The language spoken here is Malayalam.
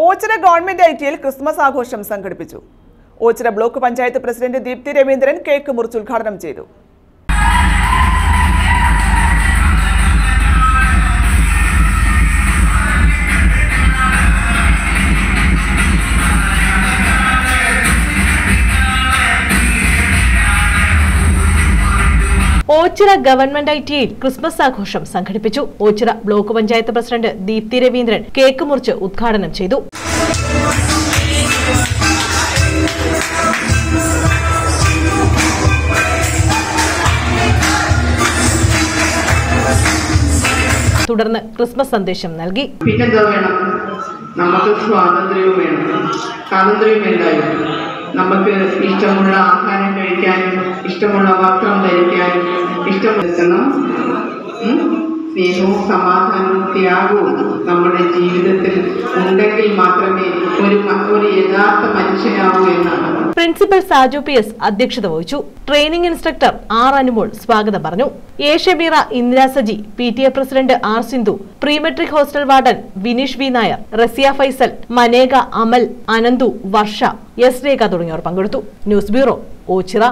ഓച്ചിറ ഗവൺമെന്റ് ഐ ടിയിൽ ക്രിസ്മസ് ആഘോഷം സംഘടിപ്പിച്ചു. Oachira block panchayat president Deepthi Raveendran cake മുറിച്ച് ഉദ്ഘാടനം ചെയ്തു. ഓച്ചിറ ഗവൺമെന്റ് ഐ ടിയിൽ ക്രിസ്മസ് ആഘോഷം സംഘടിപ്പിച്ചു. Oachira block panchayat president Deepthi Raveendran cake മുറിച്ച് ഉദ്ഘാടനം ചെയ്തു. തുടർന്ന് ക്രിസ്മസ് സന്ദേശം നൽകി. പിന്നെന്താ വേണം? നമുക്ക് സ്വാതന്ത്ര്യവും വേണം. സ്വാതന്ത്ര്യം എന്തായാലും. നമുക്ക് ഇഷ്ടമുള്ള ആഹാരം കഴിക്കാനും ഇഷ്ടമുള്ള വസ്ത്രം ഇഷ്ടമെത്തണം സ്നേഹവും സമാധാനവും ത്യാഗവും നമ്മുടെ ജീവിതത്തിൽ ഉണ്ടെങ്കിൽ മാത്രമേ ഒരു ഒരു യഥാർത്ഥ മനുഷ്യനാവൂ എന്നാണ്. പ്രിൻസിപ്പൽ സാജു പി എസ് അധ്യക്ഷത വഹിച്ചു. ട്രെയിനിംഗ് ഇൻസ്ട്രക്ടർ ആർ അനുമോൾ സ്വാഗതം പറഞ്ഞു. ഏഷ്യബീറ Indira Saji P T A president R Sindhu prematric hostel warden Vineesh V Nair Rasiya Faisal Maneka Amal Ananthu Varsha S Rekha തുടങ്ങിയവർ പങ്കെടുത്തു. News bureau Oachira.